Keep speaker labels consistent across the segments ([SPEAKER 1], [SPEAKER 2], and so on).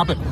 [SPEAKER 1] Drop it.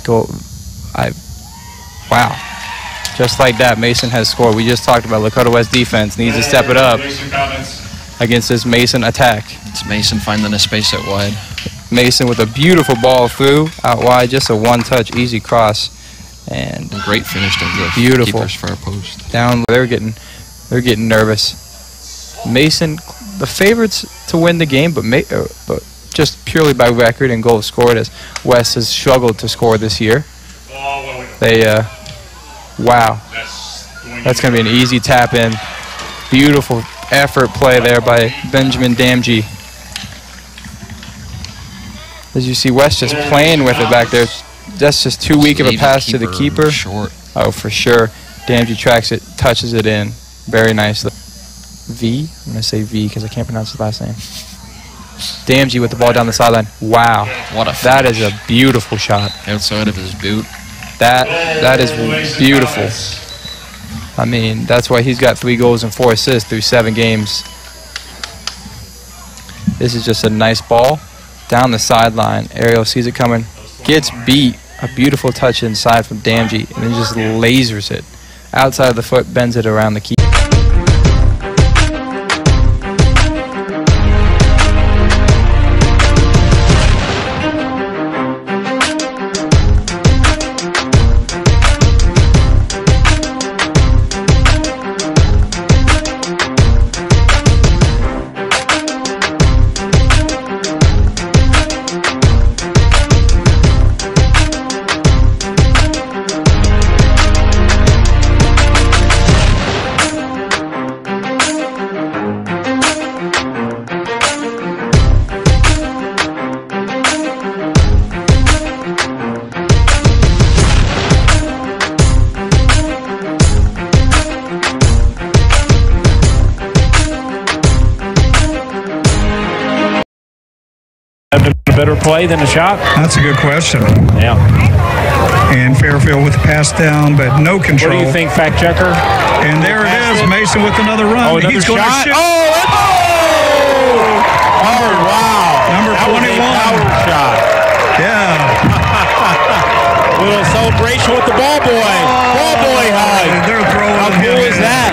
[SPEAKER 2] Michael, I, wow. Just like that, Mason has scored. We just talked about Lakota West defense needs to step it up against this Mason attack.
[SPEAKER 3] It's Mason finding a space out wide.
[SPEAKER 2] Mason with a beautiful ball through out wide, just a one-touch easy cross, and
[SPEAKER 3] Great finish to the
[SPEAKER 2] Beautiful.
[SPEAKER 3] keepers far post.
[SPEAKER 2] down. They're getting, they're getting nervous. Mason, the favorites to win the game, but, Ma- uh, but just purely by record and goals scored, as West has struggled to score this year. They, uh, wow, that's going to be an easy tap in. Beautiful effort play there by Benjamin Damge. As you see, West just playing with it back there. That's just too weak of a pass to the keeper.
[SPEAKER 3] Short.
[SPEAKER 2] Oh, for sure. Damge tracks it, touches it in very nicely. V? I'm going to say V because I can't pronounce his last name. Damge with the ball down the sideline. Wow.
[SPEAKER 3] What a
[SPEAKER 2] That is a beautiful shot.
[SPEAKER 3] outside of his boot.
[SPEAKER 2] That That is beautiful. I mean, that's why he's got three goals and four assists through seven games. This is just a nice ball down the sideline. Ariel sees it coming, gets beat. A beautiful touch inside from Damge, and then just lasers it. Outside of the foot, bends it around the key.
[SPEAKER 4] Better play than a shot?
[SPEAKER 5] That's a good question.
[SPEAKER 4] Yeah.
[SPEAKER 5] And Fairfield with the pass down, but no control.
[SPEAKER 4] What do you think, fact checker?
[SPEAKER 5] And there it is, Mason with another run.
[SPEAKER 4] Oh, another
[SPEAKER 5] He's going
[SPEAKER 4] shot.
[SPEAKER 5] to shoot.
[SPEAKER 4] Oh, it's- oh! Hard, wow.
[SPEAKER 5] Number
[SPEAKER 4] that was a
[SPEAKER 5] 21.
[SPEAKER 4] power shot.
[SPEAKER 5] Yeah.
[SPEAKER 4] Little celebration with the ball boy. Ball boy oh. high.
[SPEAKER 5] They're throwing
[SPEAKER 4] How cool is that?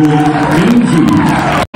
[SPEAKER 1] With Angie.